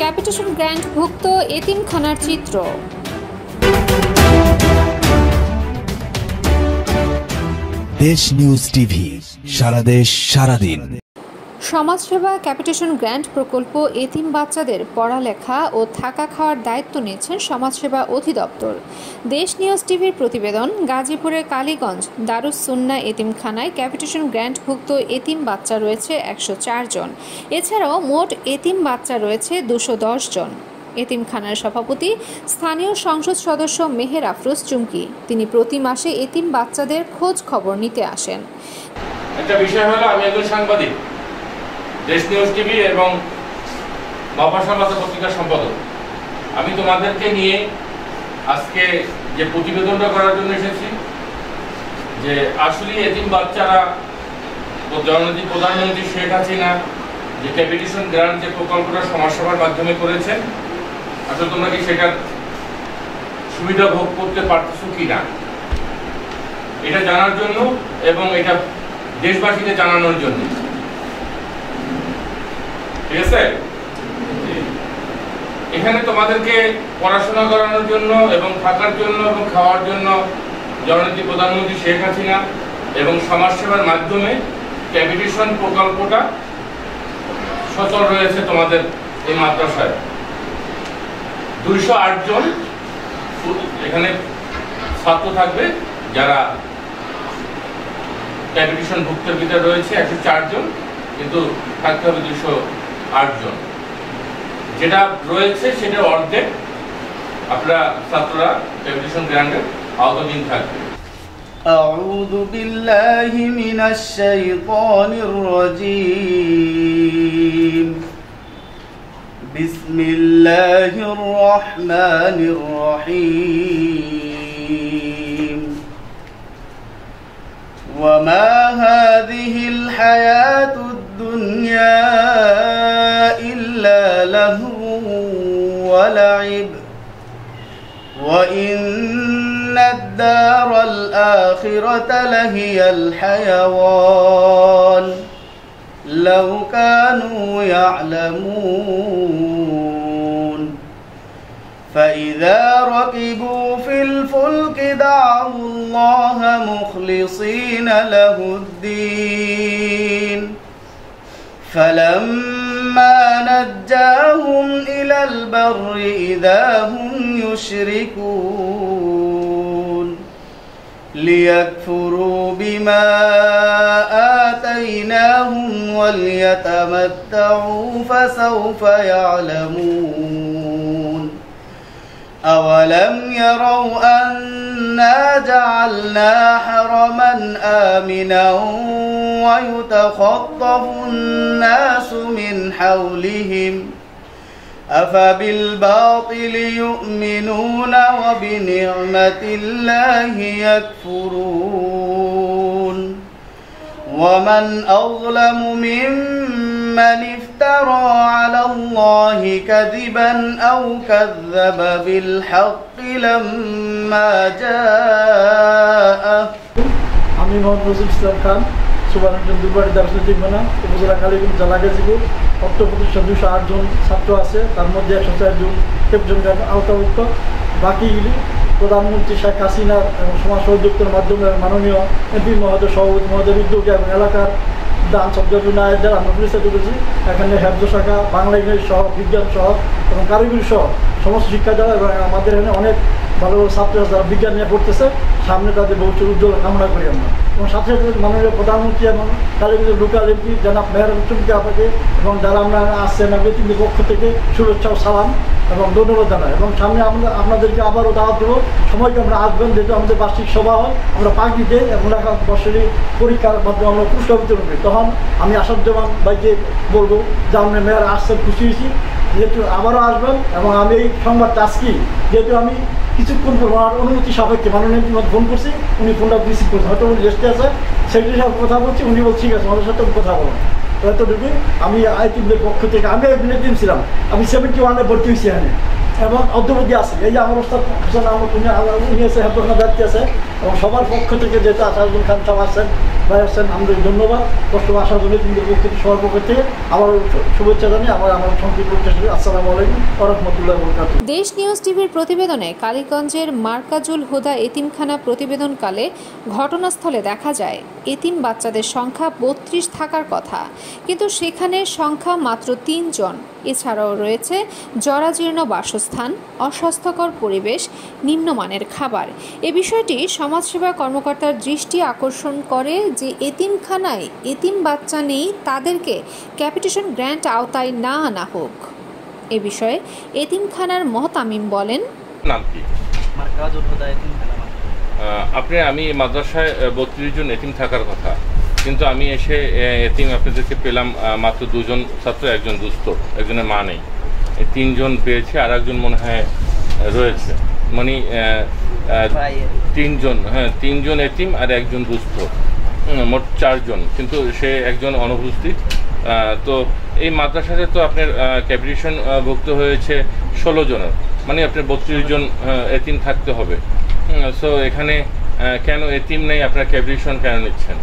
Capitation গ্র্যান্টভুক্ত এতিমখানার চিত্র। দেশ news TV সারা দেশ সারাদিন। সমাজসেবা ক্যাপিটেশন গ্র্যান্ট প্রকল্প এতিম বাচ্চাদের পড়ালেখা ও থাকা খাওয়ার দায়িত্ব নিয়েছেন সমাজসেবা অধিদপ্তর। দেশ নিউজ টিভির প্রতিবেদন গাজীপুরের কালীগঞ্জ দারুস সুন্না এতিমখানায় ক্যাপিটেশন গ্র্যান্টভুক্ত এতিম বাচ্চা রয়েছে একশো জন। এছাড়াও মোট এতিম বাচ্চা রয়েছে দুশো জন। এতিমখানার সভাপতি, স্থানীয় সংসদ সদস্য মেহের আফরোজ চুমকি। তিনি প্রতি মাসে এতিম বাচ্চাদের খোঁজ খবর নিতে আসেন। একটা বিষয় হলো, আমি একজন সাংবাদিক। দেশ নিউজ টিভি এবং মফাসাল্লাহ পত্রিকার সম্পাদক। আমি তোমাদেরকে নিয়ে আজকে যে প্রতিবেদনটা করার জন্য এসেছি, যে আসলে এদিন বাচ্চারা জননীতি প্রধানমন্ত্রী শেখ হাসিনা যে ক্যাপিটেশন গ্রান্ট যে প্রকল্পটা সমাজসেবার মাধ্যমে করেছেন, আসলে তোমরা কি সেটার সুবিধা ভোগ করতে পারতেছো কি না এটা জানার জন্য এবং এটা দেশবাসীকে জানানোর জন্য। ঠিক আছে? এখানে তোমাদেরকে পড়াশোনা করানোর জন্য এবং থাকার জন্য এবং খাওয়ার জন্য জননীতি প্রধানমন্ত্রী শেখ হাসিনা এবং সমাজসেবার মাধ্যমে ক্যাপিটেশন প্রকল্পটা সচল রয়েছে তোমাদের এই মাদ্রাসায়। দুইশো জন এখানে ছাত্র থাকবে যারা ক্যাপিটেশন ভুক্তের রয়েছে, একশো জন, কিন্তু থাকতে হবে দুশো জন যেটা রয়েছে সেটা অর্ধেক আপনারা ছাত্ররা ক্যাপিটেশন গ্রান্টের আওতাধীন থাকবে أعوذ بالله من الشيطان الرجيم بسم الله الرحمن الرحيم وما هذه الحياة الدنيا إلا لهو ولعب. وإن الدار الآخرة لهي الحيوان. لو كانوا يعلمون. فإذا ركبوا في الفلك دعوا الله مخلصين له الدين. فلما نجاهم إلى البر إذا هم يشركون ليكفروا بما آتيناهم وليتمتعوا فسوف يعلمون أولم يروا أنا جعلنا حرما آمنا ويتخطف الناس من حولهم أفبالباطل يؤمنون وبنعمة الله يكفرون ومن أظلم ممن افترى على الله كذبا أو كذب بالحق لما جاءه আমি মোহাম্মদ নজরুল ইসলাম খান সুবানুদ্দিন দুর্বাড়ি দার্শনিক মানা উপজেলা কালীগঞ্জ জেলা গাজীপুর অর্থ প্রতিষ্ঠান দুশো জন ছাত্র আছে তার মধ্যে একশো চারজন কেপজন আওতাভুক্ত বাকিগুলি প্রধানমন্ত্রী শেখ হাসিনার এবং সমাজ সহযোগিতার মাধ্যমে মাননীয় এমপি মহোদয় সভাপতি মহোদয়ের উদ্যোগে এবং এলাকার দান শব্দ নায়কদের আমরা প্রতিষ্ঠা করেছি। এখানে হেফজ শাখা, বাংলা ইংরেজি সহ, বিজ্ঞান সহ এবং কারিগরি সহ সমস্ত শিক্ষা দেওয়া এবং আমাদের এখানে অনেক ভালো ছাত্র যারা বিজ্ঞান নিয়ে পড়তেছে। সামনে তাদের ভবিষ্যৎ উজ্জ্বল কামনা করি আমরা। এবং সাথে সাথে মাননীয় প্রধানমন্ত্রী এবং কালীগঞ্জের লোকাল এমপি জনাব মেহর আপনাকে এবং যারা আমরা আসছেন পক্ষ থেকে শুভেচ্ছা ও সালাম। এবং ধন্যবাদ জানাই। এবং সামনে আমরা আপনাদেরকে আবারও দাওয়াত দেবো। সময়কে আমরা আসবেন, যেহেতু আমাদের বার্ষিক সভা হয়, আমরা পাক দিতে এবং বছরই পরীক্ষার মাধ্যমে আমরা পুরস্কার বিতরণ করি। তখন আমি আসাদুজ্জামান ভাইকে বলব যে আমরা মেয়র আসছেন, খুশি হয়েছি। যেহেতু আবারও আসবেন এবং আমি এই সংবাদটা আজকেই, যেহেতু আমি কিছুক্ষণ পর ওনার অনুমতি সাপেক্ষে মাননীয় ফোন করছি, উনি ফোনটা রিসিভ করছেন। হয়তো উনি রেস্টে আছে সেক্রেটারি সাহেব কথা বলছি, উনি বলছি, ঠিক আছে আমাদের সাথে কথা বলুন এতটুকু আমি আইটিমদের পক্ষ থেকে, আমি একদিন ছিলাম। আমি সেভেন্টি ওয়ানে ভর্তি হয়েছি এখানে। এবং অদ্যবধি আছে। এই যে আমার ওস্তাদ হোসেন আহমদ, উনি আছে হেল্পনা দায়িত্বে আছে। এবং সবার পক্ষ থেকে যেহেতু আসাদুল খান সাহেব আছেন ভাই আসছেন, আমাদের ধন্যবাদ। কষ্ট আসার জন্য তিনদের পক্ষ থেকে সবার পক্ষ থেকে। আমার শুভেচ্ছা জানিয়ে আমার আমার সংক্ষিপ্ত উচ্চাস আসসালামু আলাইকুম রহমতুল্লাহ বরকাত দেশ নিউজ টিভির প্রতিবেদনে কালীগঞ্জের মার্কাজুল হুদা এতিমখানা প্রতিবেদনকালে ঘটনাস্থলে দেখা যায়, এতিম বাচ্চাদের সংখ্যা বত্রিশ থাকার কথা। কিন্তু সেখানে সংখ্যা মাত্র তিনজন এছাড়াও রয়েছে জরাজীর্ণ বাসস্থান, অস্বাস্থ্যকর পরিবেশ, নিম্নমানের খাবার। এ বিষয়টি সমাজসেবা কর্মকর্তার দৃষ্টি আকর্ষণ করে যে এতিমখানায় এতিম বাচ্চা নেই তাদেরকে ক্যাপিটেশন গ্র্যান্ট আওতায় না আনা হোক। এ বিষয়ে এতিমখানার মহতামিম বলেন নাম কি? আপনি আমি মাদ্রাসায় বত্রিশ জন এতিম থাকার কথা কিন্তু আমি এসে এতিম আপনাদেরকে পেলাম মাত্র দুজন ছাত্র একজন দুস্থ একজনের মা নেই। তিনজন পেয়েছে আর একজন মনে হয় রয়েছে। মানে তিনজন হ্যাঁ তিনজন এতিম আর একজন দুস্থ। মোট চারজন কিন্তু সে একজন অনুপস্থিত। তো এই মাদ্রাসাতে তো আপনার ক্যাপিটেশন ভুক্ত হয়েছে ষোলো জনের মানে আপনার বত্রিশ জন এতিম থাকতে হবে। সো এখানে কেন এতিম নেই? আপনার ক্যাপিটেশন কেন নিচ্ছেন?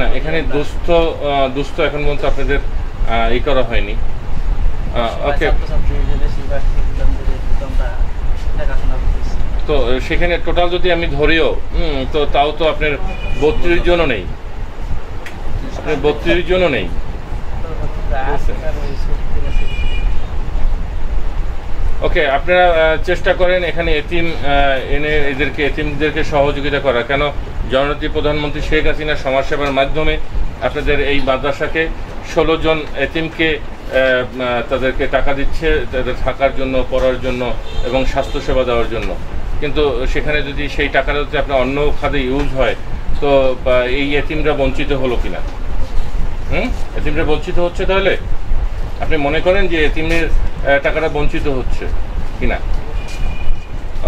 না এখানে দুস্থ দুস্থ এখন পর্যন্ত আপনাদের ই করা হয়নি। ওকে তো সেখানে টোটাল যদি আমি ধরিও তো তাও তো আপনার বত্রিশ জনও নেই আপনার বত্রিশ জনও নেই ওকে আপনারা চেষ্টা করেন এখানে এতিম এনে এদেরকে এতিমদেরকে সহযোগিতা করা কেন জননেত্রী প্রধানমন্ত্রী শেখ হাসিনা সমাজসেবার মাধ্যমে আপনাদের এই মাদ্রাসাকে ষোলো জন এতিমকে তাদেরকে টাকা দিচ্ছে, তাদের থাকার জন্য, পড়ার জন্য এবং স্বাস্থ্যসেবা দেওয়ার জন্য। কিন্তু সেখানে যদি সেই টাকাটা যদি আপনার অন্য খাতে ইউজ হয়, তো এই এতিমরা বঞ্চিত হলো কিনা? হুম? এতিমরা বঞ্চিত হচ্ছে তাহলে? আপনি মনে করেন যে এতিমের টাকাটা বঞ্চিত হচ্ছে কিনা?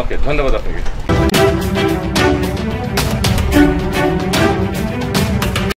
ওকে, ধন্যবাদ আপনাকে।